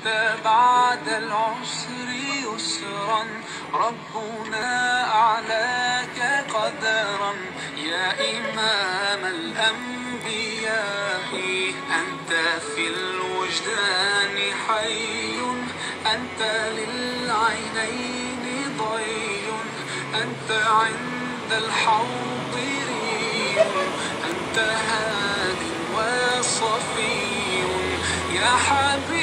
أنت بعد العسر يسرا. ربنا أعلاك قدرا. يا إمام الأنبياء أنت في الوجدان حي. أنت للعينين ضي. أنت عند الحوض أنت هاد وصفي. يا حبيبي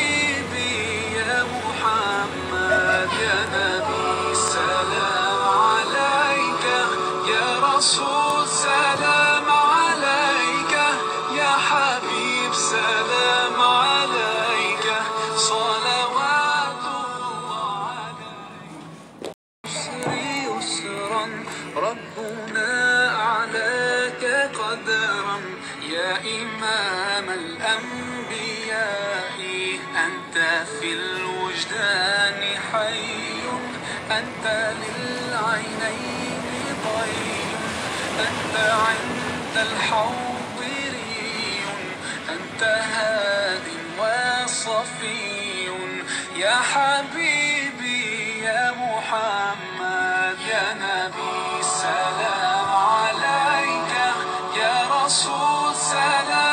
ربنا أعلاك قدرا يا إمام الأنبياء أنت في الوجدان حي أنت للعينين ضي أنت عند الحوض ري أنت هاد وصفي يا حبيبي يا محمد. الرسول سلام